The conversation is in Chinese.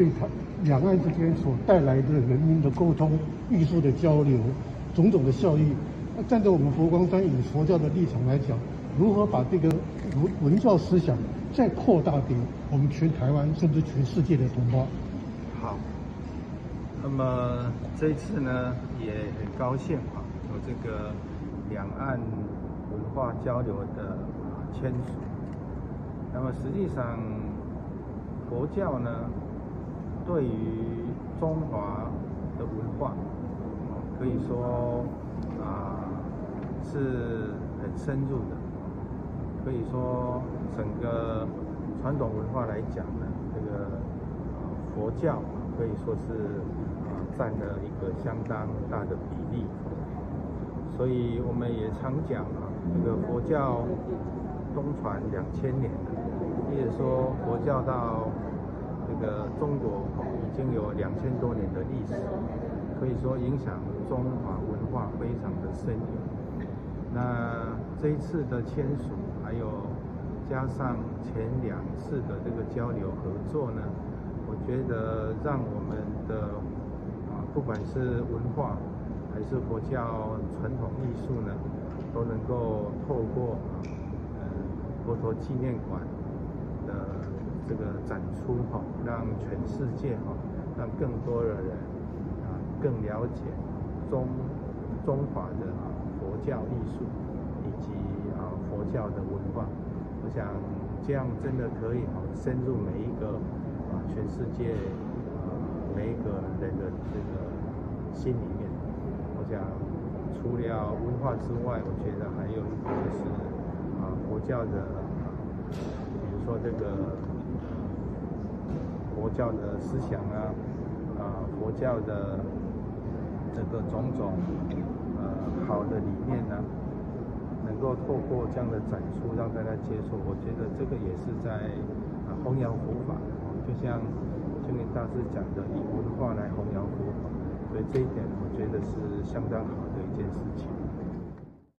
对他两岸之间所带来的人民的沟通、艺术的交流、种种的效益。那站在我们佛光山以佛教的立场来讲，如何把这个文文教思想再扩大给我们全台湾甚至全世界的同胞？好，那么这一次呢，也很高兴啊，有这个两岸文化交流的签署。那么实际上，佛教呢，对于中华的文化，可以说啊是很深入的。可以说，整个传统文化来讲呢，这个佛教可以说是啊占了一个相当大的比例。所以我们也常讲啊，这个佛教东传两千年。也说佛教到这个中国已经有两千多年的历史，可以说影响中华文化非常的深远。那这一次的签署，还有加上前两次的这个交流合作呢，我觉得让我们的啊，不管是文化还是佛教传统艺术呢，都能够透过呃佛陀纪念馆。的这个展出哈，让全世界哈，让更多的人啊更了解中中华的啊佛教艺术以及啊佛教的文化。我想这样真的可以哈深入每一个啊全世界啊每一个人的这个心里面。我想除了文化之外，我觉得还有一个就是啊佛教的。比如说这个佛教的思想啊，啊，佛教的这个种种呃好的理念呢，能够透过这样的展出让大家接受，我觉得这个也是在弘扬佛法，就像青年大师讲的，以文化来弘扬佛法，所以这一点我觉得是相当好的一件事情。